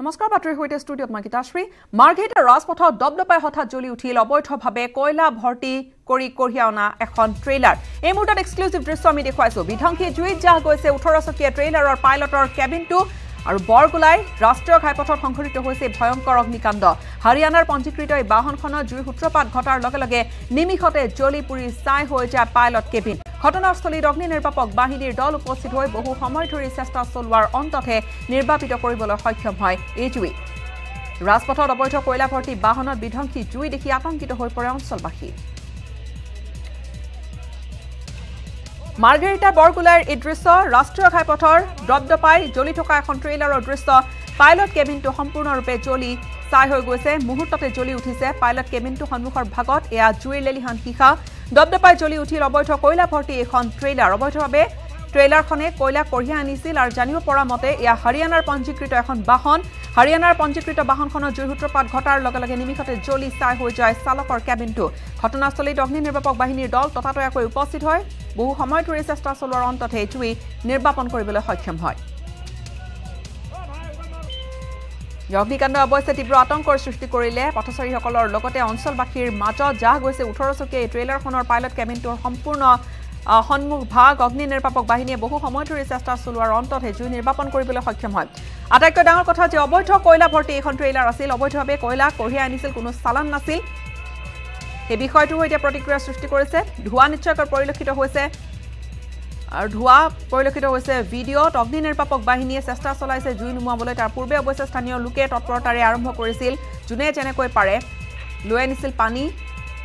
নমস্কাৰ বাতৰিৰ সৈতে ষ্টুডিঅ'ত মই গীতাশ্ৰী মাৰ্ঘেৰিটা ৰাজপথত দপদপাই হঠাৎ জ্বলি উঠিল। অবৈধভাৱে কয়লা ভৰ্তি কৰি কঢ়িয়াই অনা এখন ট্ৰেইলাৰ। এই মুহূৰ্তত এক্সক্লুচিভ দৃশ্য আমি দেখুৱাইছো। বিধ্বংসী জুইত জাহ গৈছে ওঠৰ চকীয়া ট্ৰেইলাৰৰ পাইলটৰ কেবিনটো আৰু বৰগোলাই ৰাষ্ট্ৰীয় ঘাইপথত সংঘটিত হৈছে ভয়ংকৰ অগ্নিকাণ্ড। হাৰিয়ানাৰ পঞ্জীকৃত এই বাহনখনত জুইৰ সূত্ৰপাত ঘটাৰ লগে লগে নিমিষতে জ্বলি পুৰি ছাই হৈ যায় পাইলট কেবিন। ঘটনাস্থলীত অগ্নি নিৰ্বাপক বাহিনীৰ দল উপস্থিত হৈ বহু সময় ধৰি চেষ্টা চলোৱাৰ অন্ততহে নিৰ্বাপিত কৰিবলৈ সক্ষম হয় এই জুই। ৰাজপথত অবৈধ কয়লা ভৰ্তি বাহনত বিধ্বংসী জুই দেখি আতংকিত হৈ পৰে অঞ্চলবাসী। মাৰ্ঘেৰিটা বৰগোলাইৰ এই দৃশ্য ৰাষ্ট্ৰীয় ঘাইপথৰ দপদপাই জ্বলি থকা এখন ট্ৰেইলাৰৰ দৃশ্য। পাইলট কেবিনটো সম্পূৰ্ণৰূপে জ্বলি ছাই হৈ গৈছে। মুহূৰ্ততে জ্বলি উঠিছে। পাইলট কেবিনটো সন্মুখৰ ভাগত এয়া জুইৰ লেলিহান সীসা। দপদপাই জ্বলি উঠিল অবৈধ কয়লা ভৰ্তি এখন ট্ৰেইলাৰ। অবৈধভাৱে ট্ৰেইলাৰখনে কয়লা কঢ়িয়াই আনিছিল আৰু জানিব পৰা মতে এয়া হাৰিয়ানাৰ পঞ্জীকৃত এখন বাহন। হাৰিয়ানাৰ পঞ্জীকৃত বাহনখনৰ জুই সূত্ৰপাত ঘটাৰ লগে লগে নিমিষতে জ্বলি ছাই হৈ যায় চালকৰ কেবিনটো। ঘটনাস্থলীত অগ্নি নিৰ্বাপক বাহিনীৰ দল ততাতৈয়াকৈ উপস্থিত হয়। বহু সময় ধৰি চেষ্টা চলোৱাৰ অন্ততহে জুই নিৰ্বাপন কৰিবলৈ সক্ষম হয়। অগ্নিকাণ্ড অৱশ্যে তীব্ৰ আতংকৰ সৃষ্টি কৰিলে। পথচাৰীসকলৰ লগতে অঞ্চলবাসীৰ মাজত জাহ গৈছে। ওঠৰ চকীয়া এই ট্ৰেইলাৰখনৰ পাইলট কেবিনটোৰ সম্পূৰ্ণ সন্মুখ ভাগ অগ্নি নিৰ্বাপক বাহিনীয়ে বহু সময় ধৰি চেষ্টা চলোৱাৰ অন্ততহে জুই নিৰ্বাপন কৰিবলৈ সক্ষম হয়। আটাইতকৈ ডাঙৰ কথা যে অবৈধ কয়লা ভৰ্তি এইখন ট্ৰেইলাৰ আছিল। অবৈধভাৱে কয়লা কঢ়িয়াই আনিছিল কোনো চালান নাছিল। সেই বিষয়টোও এতিয়া প্ৰতিক্ৰিয়াৰ সৃষ্টি কৰিছে। ধোঁৱা নিশ্চয়কৈ পৰিলক্ষিত হৈছে। আৰু ধোঁৱা পৰিলক্ষিত হৈছে ভিডিঅ'ত। অগ্নি নিৰ্বাপক বাহিনীয়ে চেষ্টা চলাইছে জুই নুমুৱাবলৈ। তাৰ পূৰ্বে অৱশ্যে স্থানীয় লোকে তৎপৰতাৰে আৰম্ভ কৰিছিল। যোনে যেনেকৈ পাৰে লৈ আনিছিল পানী।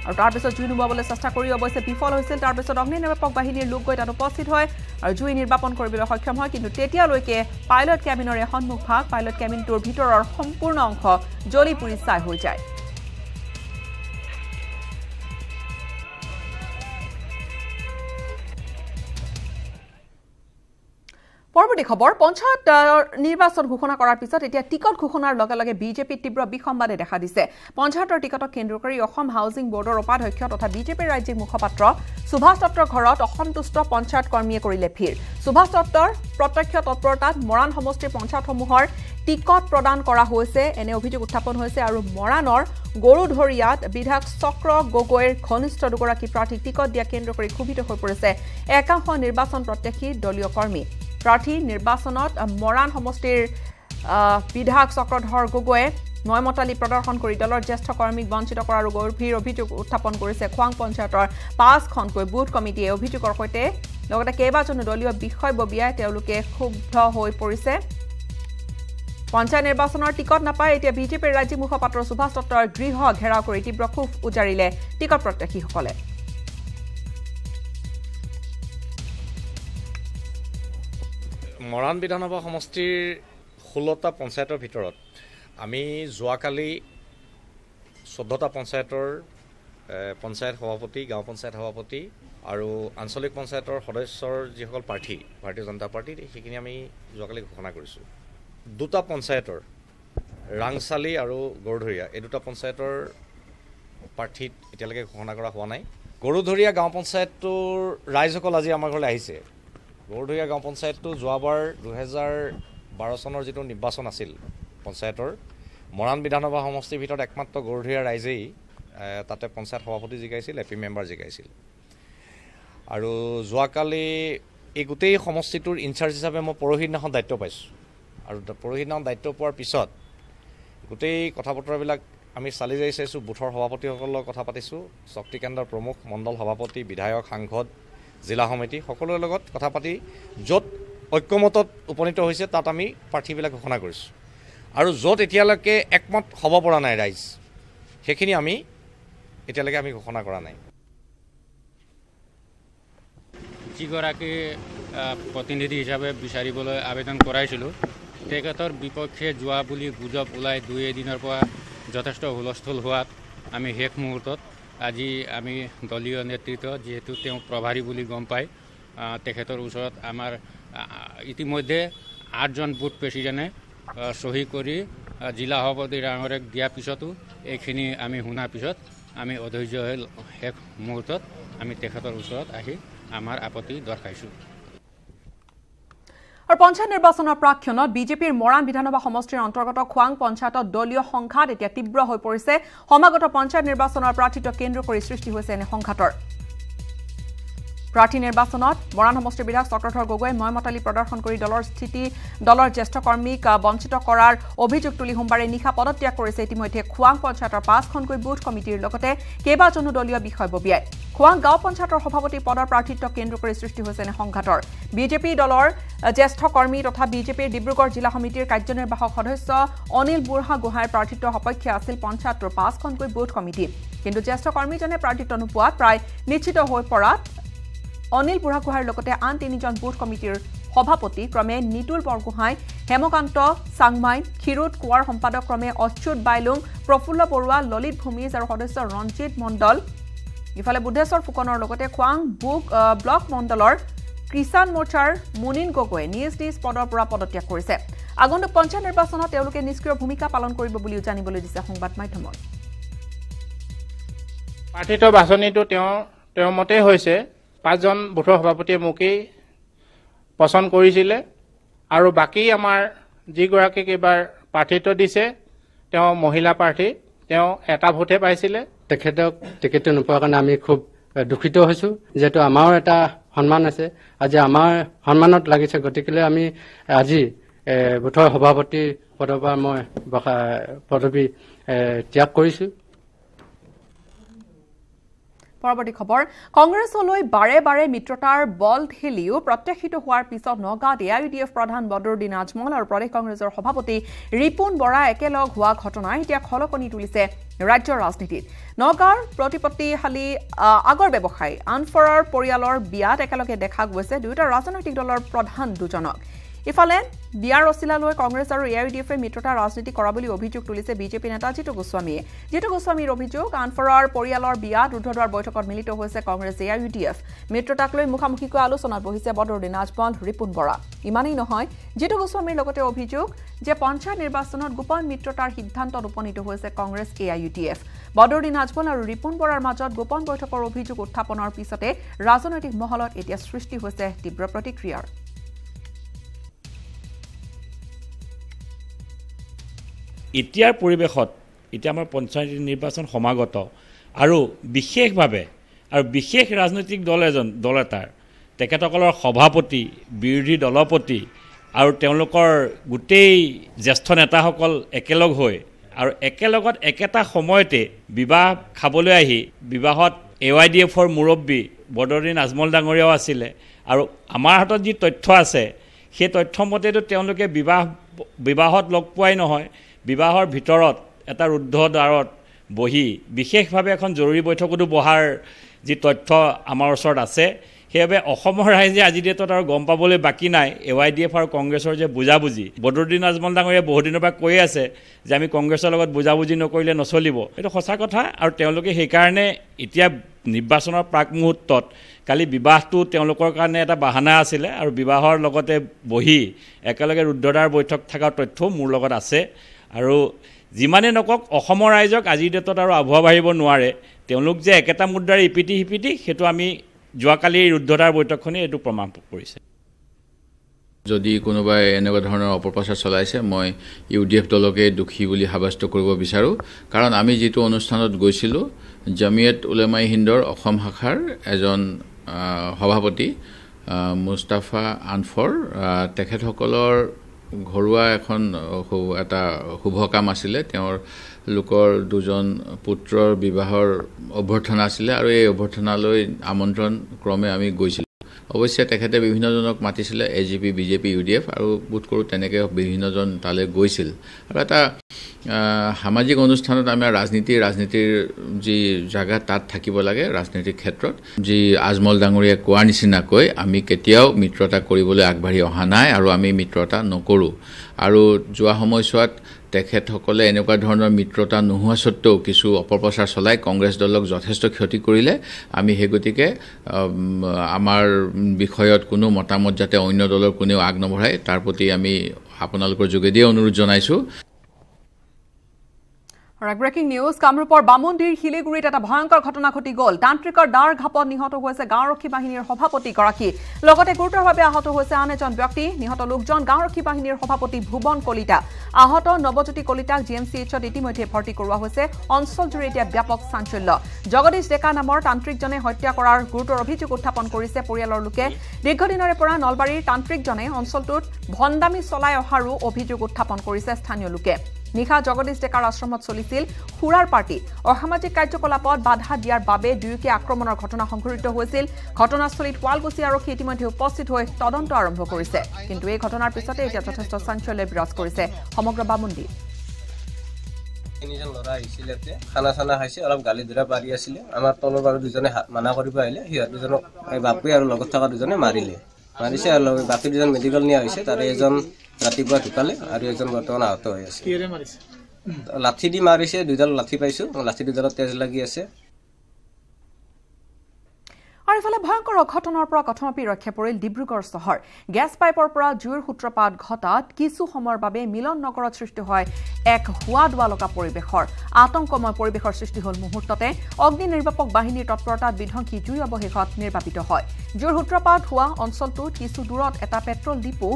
আৰু তাৰপিছত জুই নুমুৱাবলৈ চেষ্টা কৰি অৱশ্যে বিফল হৈছিল। তাৰপিছত অগ্নি নিৰ্বাপক বাহিনীৰ লোক গৈ তাত উপস্থিত হয় আৰু জুই নিৰ্বাপন কৰিবলৈ সক্ষম হয়। কিন্তু তেতিয়ালৈকে পাইলট কেবিনৰে সন্মুখ ভাগ পাইলট কেবিনটোৰ ভিতৰৰ সম্পূৰ্ণ অংশ জ্বলি পুৰি ছাই হৈ যায়। পৰৱৰ্তী খবৰ পঞ্চায়ত নিৰ্বাচন ঘোষণা কৰাৰ পিছত এতিয়া টিকট ঘোষণাৰ লগে লগে বিজেপিত তীব্ৰ বিসম্বাদে দেখা দিছে। পঞ্চায়তৰ টিকটক কেন্দ্ৰ কৰি অসম হাউচিং বৰ্ডৰ উপাধ্যক্ষ তথা বিজেপিৰ ৰাজ্যিক মুখপাত্ৰ সুভাষ দত্তৰ ঘৰত অসন্তুষ্ট পঞ্চায়ত কৰ্মীয়ে কৰিলে ভিৰ। সুভাষ দত্তৰ প্ৰত্যক্ষ তৎপৰতাত মৰাণ সমষ্টিৰ পঞ্চায়তসমূহৰ টিকট প্ৰদান কৰা হৈছে এনে অভিযোগ উত্থাপন হৈছে আৰু মৰাণৰ গৰুধৰীয়াত বিধায়ক চক্ৰ গগৈৰ ঘনিষ্ঠ দুগৰাকী প্ৰাৰ্থীক টিকট দিয়া কেন্দ্ৰ কৰি ক্ষোভিত হৈ পৰিছে। একাংশ নিৰ্বাচন প্ৰত্যাশী দলীয় কৰ্মী। প্ৰাৰ্থী নিৰ্বাচনত মৰাণ সমষ্টিৰ বিধায়ক চক্ৰধৰ গগৈয়ে নয়মতালি প্ৰদৰ্শন কৰি দলৰ জ্যেষ্ঠ কৰ্মীক বঞ্চিত কৰাৰ গভীৰ অভিযোগ উত্থাপন কৰিছে। খোৱাং পঞ্চায়তৰ পাঁচখনকৈ বুথ কমিটিয়ে অভিযোগৰ সৈতে লগতে কেইবাজনো দলীয় বিষয়ববীয়াই তেওঁলোকে ক্ষুব্ধ হৈ পৰিছে। পঞ্চায়ত নিৰ্বাচনৰ টিকট নাপাই এতিয়া বিজেপিৰ ৰাজ্যিক মুখপাত্ৰ সুভাষ দত্তৰ গৃহ ঘেৰাও কৰি তীব্ৰ ক্ষোভ উজাৰিলে। টিকট প্ৰত্যাশীসকলে। মৰাণ বিধানসভা সমষ্টিৰ ষোল্লটা পঞ্চায়তৰ ভিতৰত আমি যোৱাকালি চৈধ্যটা পঞ্চায়তৰ পঞ্চায়ত সভাপতি গাঁও পঞ্চায়ত সভাপতি আৰু আঞ্চলিক পঞ্চায়তৰ সদস্যৰ যিসকল প্ৰাৰ্থী ভাৰতীয় জনতা পাৰ্টীৰ সেইখিনি আমি যোৱাকালি ঘোষণা কৰিছোঁ। দুটা পঞ্চায়তৰ ৰাংচালি আৰু গৰুধৰীয়া এই দুটা পঞ্চায়তৰ প্ৰাৰ্থীত এতিয়ালৈকে ঘোষণা কৰা হোৱা নাই। গৰুধৰীয়া গাঁও পঞ্চায়তটোৰ ৰাইজসকল আজি আমাৰ ঘৰলৈ আহিছে। গৰুধৰীয়া গাঁও পঞ্চায়তটো যোৱাবাৰ দুহেজাৰ বাৰ চনৰ যিটো নিৰ্বাচন আছিল পঞ্চায়তৰ মৰাণ বিধানসভা সমষ্টিৰ ভিতৰত একমাত্ৰ গৰুধৰীয়া ৰাইজেই তাতে পঞ্চায়ত সভাপতি জিকাইছিল এ পি মেম্বাৰ জিকাইছিল। আৰু যোৱাকালি এই গোটেই সমষ্টিটোৰ ইনচাৰ্জ হিচাপে মই পৰহি দিনাখন দায়িত্ব পাইছোঁ। আৰু পৰহি দিনাখন দায়িত্ব পোৱাৰ পিছত গোটেই কথা বতৰাবিলাক আমি চালি জাৰি চাইছোঁ বুথৰ সভাপতিসকলৰ কথা পাতিছোঁ শক্তি কেন্দ্ৰৰ প্ৰমুখ মণ্ডল সভাপতি বিধায়ক সাংসদ জিলা সমিতি সকলোৰে লগত কথা পাতি য'ত ঐক্যমতত উপনীত হৈছে তাত আমি প্ৰাৰ্থীবিলাক ঘোষণা কৰিছোঁ। আৰু য'ত এতিয়ালৈকে একমত হ'ব পৰা নাই ৰাইজ সেইখিনি আমি এতিয়ালৈকে আমি ঘোষণা কৰা নাই। যিগৰাকী প্ৰতিনিধি হিচাপে বিচাৰিবলৈ আবেদন কৰাইছিলোঁ তেখেতৰ বিপক্ষে যোৱা বুলি গুজব ওলাই দুই এদিনৰ পৰা যথেষ্ট হুলস্থুল হোৱাত আমি শেষ মুহূৰ্তত আজি আমি দলীয় নেতৃত্ব যিহেতু তেওঁ প্ৰভাৰী বুলি গম পায় তেখেতৰ ওচৰত আমাৰ ইতিমধ্যে আঠজন বুথ প্ৰেচিডেণ্টে চহী কৰি জিলা সভাপতি ডাঙৰেক দিয়াৰ পিছতো এইখিনি আমি শুনাৰ পিছত আমি অধৈৰ্য হৈ শেষ মুহূৰ্তত আমি তেখেতৰ ওচৰত আহি আমাৰ আপত্তি দৰ্শাইছোঁ। পঞ্চায়ত নিৰ্বাচনৰ প্ৰাক্ষণত বিজেপিৰ মৰাণ বিধানসভা সমষ্টিৰ অন্তৰ্গত খোৱাং পঞ্চায়তত দলীয় সংঘাত এতিয়া তীব্ৰ হৈ পৰিছে। সমাগত পঞ্চায়ত নিৰ্বাচনৰ প্ৰাৰ্থিত্ব কেন্দ্ৰ কৰি সৃষ্টি হৈছে এনে সংঘাতৰ। প্ৰাৰ্থী নিৰ্বাচনত মৰাণ সমষ্টিৰ বিধায়ক চক্ৰধৰ গগৈয়ে ময়মতালি প্ৰদৰ্শন কৰি দলৰ স্থিতি দলৰ জ্যেষ্ঠ কৰ্মীক বঞ্চিত কৰাৰ অভিযোগ তুলি সোমবাৰে নিশা পদত্যাগ কৰিছে। ইতিমধ্যে খোৱাং পঞ্চায়তৰ পাঁচখনকৈ বুথ কমিটিৰ লগতে কেইবাজনো দলীয় বিষয়ববীয়াই খোৱাং গাঁও পঞ্চায়তৰ সভাপতি পদৰ প্ৰাৰ্থিত্ব কেন্দ্ৰ কৰি সৃষ্টি হৈছে এনে সংঘাতৰ? বিজেপি দলৰ জ্যেষ্ঠ কৰ্মী তথা বিজেপিৰ ডিব্ৰুগড় জিলা সমিতিৰ কাৰ্যনিৰ্বাহক সদস্য অনিল বুঢ়াগোহাঁইৰ প্ৰাৰ্থিত্বৰ সপক্ষে আছিল পঞ্চায়তটোৰ পাঁচখনকৈ বুথ কমিটি। কিন্তু জ্যেষ্ঠ কৰ্মীজনে প্ৰাৰ্থিত্ব নোপোৱাত প্ৰায় নিশ্চিত হৈ পৰাত অনিল বুঢ়াগোহাঁইৰ লগতে আন তিনিজন বুথ কমিটিৰ সভাপতি ক্ৰমে নিতুল বৰগোহাঁই হেমকান্ত চাংমাই ক্ষীৰোদ কোঁৱৰ সম্পাদক ক্ৰমে অচ্যুত বাইলুং প্ৰফুল্ল বৰুৱা ললিত ভূমিজ আৰু সদস্য ৰঞ্জিত মণ্ডল। ইফালে বুদ্ধেশ্বৰ ফুকনৰ লগতে খোৱাং বুক ব্লক মণ্ডলৰ কিষাণ মৰ্চাৰ মুনিন গগৈয়ে নিজ নিজ পদৰ পৰা পদত্যাগ কৰিছে। আগন্তুক পঞ্চায়ত নিৰ্বাচনত তেওঁলোকে নিষ্ক্ৰিয় ভূমিকা পালন কৰিব বুলিও জানিবলৈ দিছে সংবাদ মাধ্যমত। প্ৰাৰ্থিত বাছনিটো তেওঁ তেওঁৰ মতেই হৈছে। পাঁচজন বুথৰ সভাপতিয়ে মোকেই পচন্দ কৰিছিলে। আৰু বাকী আমাৰ যিগৰাকীক এইবাৰ প্ৰাৰ্থিত্ব দিছে তেওঁ মহিলা প্ৰাৰ্থী তেওঁ এটা ভোটহে পাইছিলে। তেখেতক টিকেটটো নোপোৱাৰ কাৰণে আমি খুব দুখিত হৈছোঁ। যিহেতু আমাৰো এটা সন্মান আছে। আজি আমাৰ সন্মানত লাগিছে। গতিকেলৈ আমি আজি বুথৰ সভাপতি পদৰ পৰা মই পদবী ত্যাগ কৰিছোঁ। পৰৱৰ্তী খবৰ। কংগ্ৰেছলৈ বাৰে বাৰে মিত্ৰতাৰ বল ঠেলিও প্ৰত্যাশিত হোৱাৰ পিছত নগাঁৱত A I U D F প্ৰধান বদৰুদ্দিন আজমল আৰু প্ৰদেশ কংগ্ৰেছৰ সভাপতি ৰিপুণ বৰা একেলগ হোৱা ঘটনাই এতিয়া খলকনি তুলিছে ৰাজ্যৰ ৰাজনীতিত। নগাঁৱৰ প্ৰতিপত্তিশালী আগৰ ব্যৱসায়ী আনফৰৰ পৰিয়ালৰ বিয়াত একেলগে দেখা গৈছে। দুয়োটা ৰাজনৈতিক দলৰ প্ৰধান দুজনক। ইফালে বিয়াৰ ৰচিলালৈ কংগ্ৰেছ আৰু এ আই ডি এফে মিত্ৰতা ৰাজনীতি কৰা বুলি অভিযোগ তুলিছে বিজেপি নেতা জিতু গোস্বামীয়ে। জিতু গোস্বামীৰ অভিযোগ আনফৰৰ পৰিয়ালৰ বিয়াত ৰুদ্ধদ্বাৰ বৈঠকত মিলিত হৈছে Congress A I U D F. মিত্ৰতাক লৈ মুখামুখিকৈ আলোচনাত বহিছে বদৰুদ্দিন আজমল ৰিপুণ বৰা। ইমানেই নহয় জিতু গোস্বামীৰ লগতে অভিযোগ যে পঞ্চায়ত নিৰ্বাচনত গোপন মিত্ৰতাৰ সিদ্ধান্তত উপনীত হৈছে Congress A I U D F. Badruddin Ajmal আৰু ৰিপুণ বৰাৰ মাজত গোপন বৈঠকৰ অভিযোগ উত্থাপনৰ পিছতে ৰাজনৈতিক মহলত এতিয়া সৃষ্টি হৈছে তীব্ৰ প্ৰতিক্ৰিয়াৰ। এতিয়াৰ পৰিৱেশত এতিয়া আমাৰ পঞ্চায়ত নিৰ্বাচন সমাগত আৰু বিশেষভাৱে আৰু বিশেষ ৰাজনৈতিক দল এজন দল এটাৰ তেখেতসকলৰ সভাপতি বিৰোধী দলপতি আৰু তেওঁলোকৰ গোটেই জ্যেষ্ঠ নেতাসকল একেলগ হৈ আৰু একেলগত একেটা সময়তে বিবাহ খাবলৈ আহি বিবাহত এ ৱাই ডি এফৰ মুৰব্বী বদৰুদ্দিন আজমল ডাঙৰীয়াও আছিলে আৰু আমাৰ হাতত যি তথ্য আছে সেই তথ্য মতেতো তেওঁলোকে বিবাহ বিবাহত লগ পোৱাই নহয়। বিবাহৰ ভিতৰত এটা ৰুদ্ধ দ্বাৰত বহি বিশেষভাৱে এখন জৰুৰী বৈঠকতো বহাৰ যি তথ্য আমাৰ ওচৰত আছে সেইবাবে অসমৰ ৰাইজে আজি ডেটত আৰু গম পাবলৈ বাকী নাই। এ ৱাই ডি এফ আৰু কংগ্ৰেছৰ যে বুজাবুজি বদৰুদ্দিন আজমল ডাঙৰীয়াই বহুদিনৰ পৰা কৈয়ে আছে যে আমি কংগ্ৰেছৰ লগত বুজাবুজি নকৰিলে নচলিব। এইটো সঁচা কথা আৰু তেওঁলোকে সেইকাৰণে এতিয়া নিৰ্বাচনৰ প্ৰাক মুহূৰ্তত কালি বিবাহটো তেওঁলোকৰ কাৰণে এটা বাহানা আছিলে আৰু বিবাহৰ লগতে বহি একেলগে ৰুদ্ৰদ্বাৰ বৈঠক থকাৰ তথ্যও মোৰ লগত আছে। আৰু যিমানে নকওক অসমৰ ৰাইজক আজিৰ ডেটত আৰু আভুৱা বাঢ়িব নোৱাৰে। তেওঁলোক যে একেটা মুদ্ৰাৰ ইপিটি সিপিটি সেইটো আমি যোৱাকালিৰ ৰুদ্ধদ্বাৰ বৈঠকখনেই এইটো প্ৰমাণ কৰিছে। যদি কোনোবাই এনেকুৱা ধৰণৰ অপপ্ৰচাৰ চলাইছে মই ইউ ডি এফ দলকে দোষী বুলি সাব্যস্ত কৰিব বিচাৰোঁ। কাৰণ আমি যিটো অনুষ্ঠানত গৈছিলোঁ জামিয়ত উলেমাই হিন্দৰ অসম শাখাৰ এজন সভাপতি মুস্তাফা আনফৰ তেখেতসকলৰ ঘৰুৱা এখন এটা শুভ কাম আছিলে। তেওঁৰ লোকৰ দুজন পুত্ৰৰ বিবাহৰ অভ্যৰ্থনা আছিলে আৰু এই অভ্যৰ্থনালৈ আমন্ত্ৰণ ক্ৰমে আমি গৈছিলোঁ। অৱশ্যে তেখেতে বিভিন্নজনক মাতিছিলে A G P BJP U D F আৰু বোধ কৰোঁ তেনেকৈ বিভিন্নজন তালৈ গৈছিল। আৰু এটা সামাজিক অনুষ্ঠানত আমাৰ ৰাজনীতি ৰাজনীতিৰ যি জেগা তাত থাকিব লাগে ৰাজনীতিৰ ক্ষেত্ৰত। যি আজমল ডাঙৰীয়াই কোৱাৰ নিচিনাকৈ আমি কেতিয়াও মিত্ৰতা কৰিবলৈ আগবাঢ়ি অহা নাই আৰু আমি মিত্ৰতা নকৰোঁ। আৰু যোৱা সময়ছোৱাত তেখেতসকলে এনেকুৱা ধৰণৰ মিত্ৰতা নোহোৱা স্বত্তেও কিছু অপপ্ৰচাৰ চলাই কংগ্ৰেছ দলক যথেষ্ট ক্ষতি কৰিলে। আমি সেই গতিকে আমাৰ বিষয়ত কোনো মতামত যাতে অন্য দলৰ কোনেও আগ নবঢ়ায় তাৰ প্ৰতি আমি আপোনালোকৰ যোগেদিয়ে অনুৰোধ জনাইছোঁ। ব্ৰেকিং নিউজ কামৰূপৰ বামুন্দিৰ শিলিগুৰিত এটা ভয়ংকৰ ঘটনা ঘটি গ'ল। তান্ত্ৰিকৰ দাঁৰ ঘাপত নিহত হৈছে গাঁওৰক্ষী বাহিনীৰ সভাপতিগৰাকী। লগতে গুৰুতৰভাৱে আহত হৈছে আন এজন ব্যক্তি। নিহত লোকজন গাঁওৰক্ষী বাহিনীৰ সভাপতি ভুৱন কলিতা। আহত নৱজ্যোতি কলিতাক জি এম চি এইচত ইতিমধ্যে ভৰ্তি কৰোৱা হৈছে। অঞ্চলজুৰি এতিয়া ব্যাপক চাঞ্চল্য। জগদীশ ডেকা নামৰ তান্ত্ৰিকজনে হত্যা কৰাৰ গুৰুতৰ অভিযোগ উত্থাপন কৰিছে পৰিয়ালৰ লোকে। দীৰ্ঘদিনৰে পৰা নলবাৰীৰ তান্ত্ৰিকজনে অঞ্চলটোত ভণ্ডামি চলাই অহাৰো অভিযোগ উত্থাপন কৰিছে স্থানীয় লোকে। নিশা জগদীশ ডেকাৰ আশ্ৰমত চলিছিল সুৰাৰ পাৰ্টি। অসামাজিক কাৰ্যকলাপত বাধা দিয়াৰ বাবে দুয়োকে আক্ৰমণৰ ঘটনা সংঘটিত হৈছিল। ঘটনাস্থলীত শুৱালকুছি আৰক্ষী ইতিমধ্যে উপস্থিত হৈ তদন্ত আৰম্ভ কৰিছে। কিন্তু এই ঘটনাৰ পিছতে এতিয়া যথেষ্ট চাঞ্চল্যই বিৰাজ কৰিছে। সমগ্ৰ বামুণ্ডী তিনিজন ল'ৰা আহিছিলে ইয়াতে। খানা চানা খাইছে অলপ গালি ধৰা পাৰি আছিলে। আমাৰ তলৰ বাৰু দুজনে হাত মানা কৰিব আহিলে। সিহঁত দুজনক বাপুৱে আৰু লগত থকা দুজনে মাৰিলে। মাৰিছে আৰু বাকী দুজন মেডিকেল নিয়া হৈছে। তাৰে এজন ৰাতিপুৱা ঢুকালে আৰু এজন বৰ্তমান আহত হৈ আছে। লাঠি দি মাৰিছে দুডাল লাঠি পাইছো। লাঠি দুডালত তেজ লাগি আছে। আৰু ইফালে ভয়ংকৰ অঘটনৰ পৰা কথমপি ৰক্ষা পৰিল ডিব্ৰুগড় চহৰ। গেছ পাইপৰ পৰা জুইৰ সূত্ৰপাত ঘটাত কিছু সময়ৰ বাবে মিলন নগৰত সৃষ্টি হয় এক হোৱা দোৱা লগা পৰিৱেশৰ। আতংকময় পৰিৱেশৰ সৃষ্টি হ'ল মুহূৰ্ততে। অগ্নি নিৰ্বাপক বাহিনীৰ তৎপৰতাত বিধ্বংসী জুই অৱশেষত নিৰ্বাপিত হয়। জুইৰ সূত্ৰপাত হোৱা অঞ্চলটোত কিছু দূৰত এটা পেট্ৰল ডিপো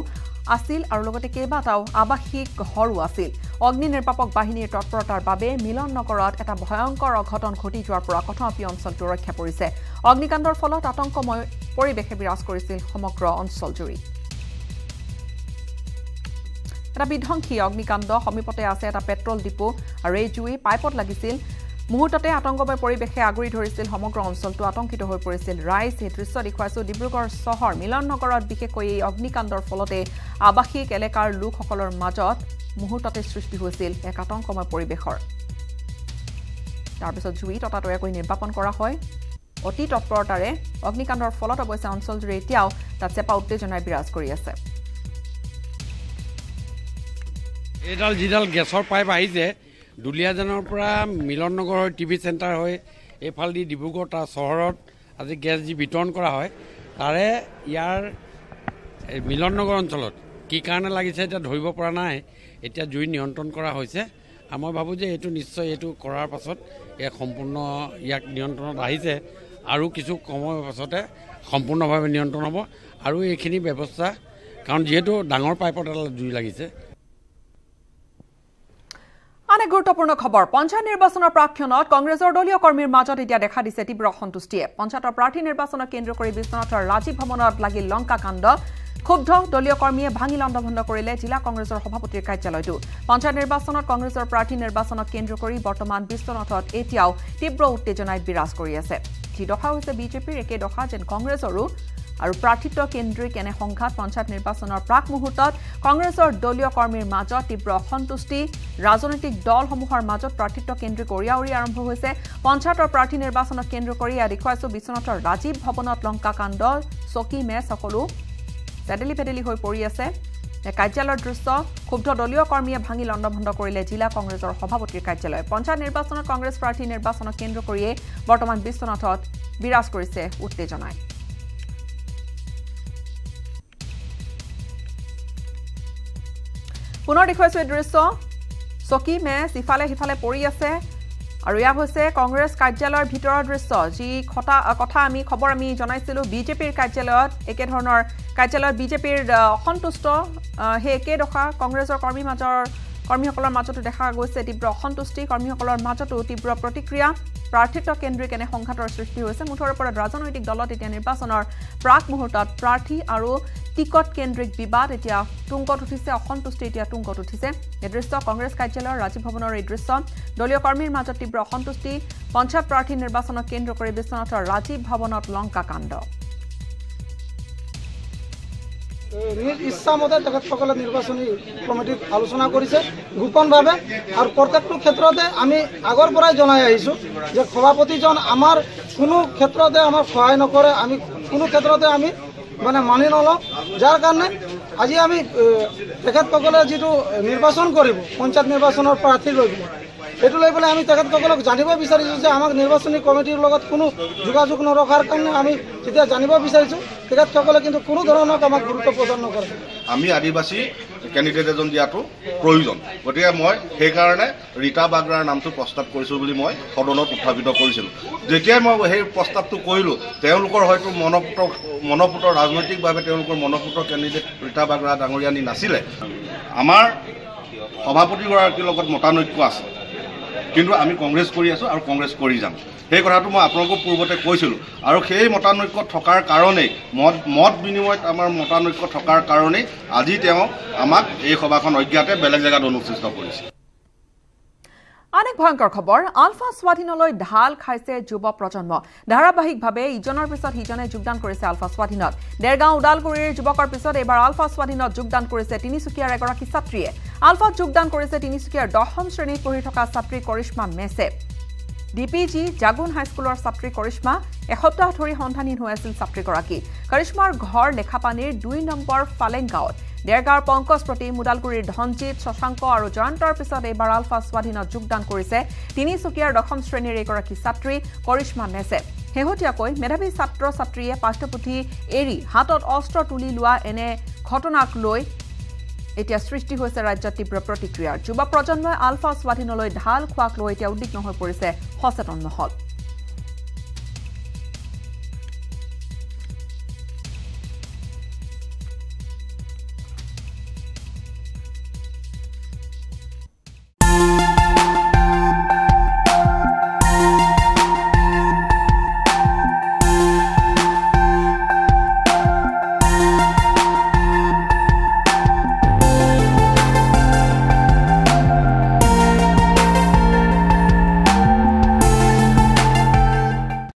আছিল আৰু লগতে কেইবাটাও আৱাসিক ঘৰো আছিল। অগ্নি নিৰ্বাপক বাহিনীৰ তৎপৰতাৰ বাবে মিলন নগৰত এটা ভয়ংকৰ অঘটন ঘটি যোৱাৰ পৰা কথমপি অঞ্চলটো ৰক্ষা পৰিছে। অগ্নিকাণ্ডৰ ফলত আতংকময় পৰিৱেশে বিৰাজ কৰিছিল সমগ্ৰ অঞ্চলজুৰি এটা বিধ্বংসী অগ্নিকাণ্ড সমীপতে আছে এটা পেট্ৰল ডিপো আৰু এই জুই পাইপত লাগিছিল। মুহূৰ্ততে আতংকময় পৰিৱেশে আগুৰি ধৰিছিল সমগ্ৰ অঞ্চলটো আতংকিত হৈ পৰিছিল। ৰাইজ এই দৃশ্য দেখুৱাইছো ডিব্ৰুগড় চহৰ মিলন নগৰত বিশেষকৈ এই অগ্নিকাণ্ডৰ ফলতে আৱাসিক এলেকাৰ লোকসকলৰ মাজত মুহূৰ্ততে সৃষ্টি হৈছিল এক আতংকময় পৰিৱেশৰ। তাৰপিছত জুই ততাতৈয়াকৈ নিৰ্বাপন কৰা হয়। অতি তৎপৰতাৰে অগ্নিকাণ্ডৰ ফলত অৱশ্যে অঞ্চলজুৰি এতিয়াও তাত চেপা উত্তেজনাই বিৰাজ কৰি আছে। এইডাল যিডাল গেছৰ পাইপ আহিছে দুলীয়াজানৰ পৰা মিলন নগৰ হৈ টিভি চেণ্টাৰ হৈ এইফালেদি ডিব্ৰুগড় তাৰ চহৰত আজি গেছ যি বিতৰণ কৰা হয় তাৰে ইয়াৰ মিলন নগৰ অঞ্চলত কি কাৰণে লাগিছে এতিয়া ধৰিব পৰা নাই এতিয়া জুই নিয়ন্ত্ৰণ কৰা হৈছে। আৰু মই ভাবোঁ যে এইটো নিশ্চয় এইটো কৰাৰ পাছত ইয়াক সম্পূৰ্ণ ইয়াক নিয়ন্ত্ৰণত আহিছে আৰু কিছু সময়ৰ পাছতে সম্পূৰ্ণভাৱে নিয়ন্ত্ৰণ হ'ব। আৰু এইখিনি ব্যৱস্থা কাৰণ যিহেতু ডাঙৰ পাইপত এডাল জুই লাগিছে আন এক গুৰুত্বপূৰ্ণ খবৰ। পঞ্চায়ত নিৰ্বাচনৰ প্ৰাক্ষণত কংগ্ৰেছৰ দলীয় কৰ্মীৰ মাজত এতিয়া দেখা দিছে তীব্ৰ অসন্তুষ্টিয়ে পঞ্চায়তৰ প্ৰাৰ্থী নিৰ্বাচনক কেন্দ্ৰ কৰি বিশ্বনাথৰ ৰাজীৱ ভৱনত লাগিল লংকা কাণ্ড। ক্ষুব্ধ দলীয় কৰ্মীয়ে ভাঙি লণ্ডভণ্ড কৰিলে জিলা কংগ্ৰেছৰ সভাপতিৰ কাৰ্যালয়টো পঞ্চায়ত নিৰ্বাচনত কংগ্ৰেছৰ প্ৰাৰ্থী নিৰ্বাচনক কেন্দ্ৰ কৰি বৰ্তমান বিশ্বনাথত এতিয়াও তীব্ৰ উত্তেজনাই বিৰাজ কৰি আছে। যি দশা হৈছে বিজেপিৰ একে দশা যেন কংগ্ৰেছৰো। আৰু প্ৰাৰ্থিত্ব কেন্দ্ৰিক এনে সংঘাত পঞ্চায়ত নিৰ্বাচনৰ প্ৰাক মুহূৰ্তত কংগ্ৰেছৰ দলীয় কৰ্মীৰ মাজত তীব্ৰ অসন্তুষ্টি। ৰাজনৈতিক দলসমূহৰ মাজত প্ৰাৰ্থিত্ব কেন্দ্ৰিক উৰিয়া উৰি আৰম্ভ হৈছে। পঞ্চায়তৰ প্ৰাৰ্থী নিৰ্বাচনক কেন্দ্ৰ কৰি এয়া দেখুৱাইছো বিশ্বনাথৰ ৰাজীৱ ভৱনত লংকা কাণ্ড চকী মেচ সকলো চেডেলি ফেডেলি হৈ পৰি আছে। কাৰ্যালয়ৰ দৃশ্য ক্ষুব্ধ দলীয় কৰ্মীয়ে ভাঙি লণ্ডভণ্ড কৰিলে জিলা কংগ্ৰেছৰ সভাপতিৰ কাৰ্যালয়। পঞ্চায়ত নিৰ্বাচনত কংগ্ৰেছ প্ৰাৰ্থী নিৰ্বাচনক কেন্দ্ৰ কৰিয়ে বৰ্তমান বিশ্বনাথত বিৰাজ কৰিছে উত্তেজনাই। পুনৰ দেখুৱাইছো এই দৃশ্য। চকী মেচ ইফালে সিফালে পৰি আছে। আৰু এয়া হৈছে কংগ্ৰেছ কাৰ্যালয়ৰ ভিতৰৰ দৃশ্য। যি কথা কথা আমি খবৰ আমি জনাইছিলোঁ বিজেপিৰ কাৰ্যালয়ত। একেধৰণৰ কাৰ্যালয়ত বিজেপিৰ অসন্তুষ্ট সেই একে দশা কংগ্ৰেছৰ কৰ্মীৰ মাজৰ কৰ্মীসকলৰ মাজতো দেখা গৈছে তীব্ৰ অসন্তুষ্টি। কৰ্মীসকলৰ মাজতো তীব্ৰ প্ৰতিক্ৰিয়া। প্ৰাৰ্থিত্ব কেন্দ্ৰিক এনে সংঘাতৰ সৃষ্টি হৈছে। মুঠৰ ওপৰত ৰাজনৈতিক দলত এতিয়া নিৰ্বাচনৰ প্ৰাক মুহূৰ্তত প্ৰাৰ্থী আৰু টিকট কেন্দ্ৰিক বিবাদ এতিয়া তুংগত উঠিছে অসন্তুষ্টি এতিয়া তুংগত উঠিছে। এই দৃশ্য কংগ্ৰেছ কাৰ্যালয়ৰ ৰাজীৱ ভৱনৰ এই দৃশ্য। দলীয় কৰ্মীৰ মাজত তীব্ৰ অসন্তুষ্টি। পঞ্চায়ত প্ৰাৰ্থী নিৰ্বাচনক কেন্দ্ৰ কৰি বিশ্বনাথৰ ৰাজীৱ ভৱনত লংকা কাণ্ড নিজ ইচ্ছামতে তেখেতসকলে নিৰ্বাচনী কমিটিত আলোচনা কৰিছে গোপনভাৱে আৰু প্ৰত্যেকটো ক্ষেত্ৰতে আমি আগৰ পৰাই জনাই আহিছোঁ যে সভাপতিজন আমাৰ কোনো ক্ষেত্ৰতে আমাক সহায় নকৰে আমি কোনো ক্ষেত্ৰতে আমি মানে মানি নলওঁ। যাৰ কাৰণে আজি আমি তেখেতসকলে যিটো নিৰ্বাচন কৰিব পঞ্চায়ত নিৰ্বাচনৰ প্ৰাৰ্থী লৈ এইটো লৈ পেলাই আমি তেখেতসকলক জানিব বিচাৰিছোঁ যে আমাক নিৰ্বাচনী কমিটিৰ লগত কোনো যোগাযোগ নৰখাৰ কাৰণে আমি যেতিয়া জানিব বিচাৰিছোঁ। তেখেতসকলে কিন্তু কোনো ধৰণৰ আমাক গুৰুত্ব প্ৰদান নকৰে। আমি আদিবাসী কেণ্ডিডেট এজন দিয়াটো প্ৰয়োজন। গতিকে মই সেইকাৰণে ৰীতা বাগৰাৰ নামটো প্ৰস্তাৱ কৰিছোঁ বুলি মই সদনত উত্থাপিত কৰিছিলোঁ। যেতিয়াই মই সেই প্ৰস্তাৱটো কৰিলোঁ তেওঁলোকৰ হয়তো মনপুত মনপুত ৰাজনৈতিকভাৱে তেওঁলোকৰ মনপুত কেণ্ডিডেট ৰীতা বাগৰা ডাঙৰীয়ানী নাছিলে। আমাৰ সভাপতিগৰাকীৰ লগত মতানৈক্য আছে। কিন্তু আমি কংগ্ৰেছ কৰি আছোঁ আৰু কংগ্ৰেছ কৰি যাম। সেই কথাটো মই আপোনালোকক পূৰ্বতে কৈছিলোঁ। আৰু সেই মতানৈক্য থকাৰ কাৰণেই মত মত বিনিময়ত আমাৰ মতানৈক্য থকাৰ কাৰণেই আজি তেওঁ আমাক এই সভাখন অজ্ঞাতে বেলেগ জেগাত অনুষ্ঠিত কৰিছে। আন এক ভয়ংকৰ খবৰ। আলফা স্বাধীনলৈ ঢাল খাইছে যুৱ প্ৰজন্ম। ধাৰাবাহিকভাৱে ইজনৰ পিছত সিজনে যোগদান কৰিছে আলফা স্বাধীনত। ডেৰগাঁও ওদালগুৰিৰ যুৱকৰ পিছত এইবাৰ আলফা স্বাধীনত যোগদান কৰিছে তিনিচুকীয়াৰ এগৰাকী ছাত্ৰীয়ে। আলফাত যোগদান কৰিছে তিনিচুকীয়াৰ দশম শ্ৰেণীত পঢ়ি থকা ছাত্ৰী Karishma Meche. D P G Jagun হাইস্কুলৰ ছাত্ৰী কৰিশ্মা এসপ্তাহ ধৰি সন্ধানহীন হৈ আছিল ছাত্ৰীগৰাকী। কৰিশ্মাৰ ঘৰ লেখাপানীৰ দুই নম্বৰ ফালেং গাঁৱত। ডেৰগাঁৱৰ পংকজ প্ৰতিম ওদালগুৰিৰ ধনজিৎ শশাংক আৰু জয়ন্তৰ পিছত এইবাৰ আলফা স্বাধীনত যোগদান কৰিছে। তিনিচুকীয়াৰ দশম শ্ৰেণীৰ এগৰাকী ছাত্ৰী কৰিশ্মা মেছে শেহতীয়াকৈ মেধাৱী ছাত্ৰ ছাত্ৰীয়ে পাঠ্যপুথি এৰি হাতত অস্ত্ৰ তুলি লোৱা এনে ঘটনাক লৈ এতিয়া সৃষ্টি হৈছে ৰাজ্যত তীব্ৰ প্ৰতিক্ৰিয়াৰ। যুৱ প্ৰজন্মই আলফা স্বাধীনলৈ ঢাল খোৱাক লৈ এতিয়া উদ্বিগ্ন হৈ পৰিছে সচেতন মহল।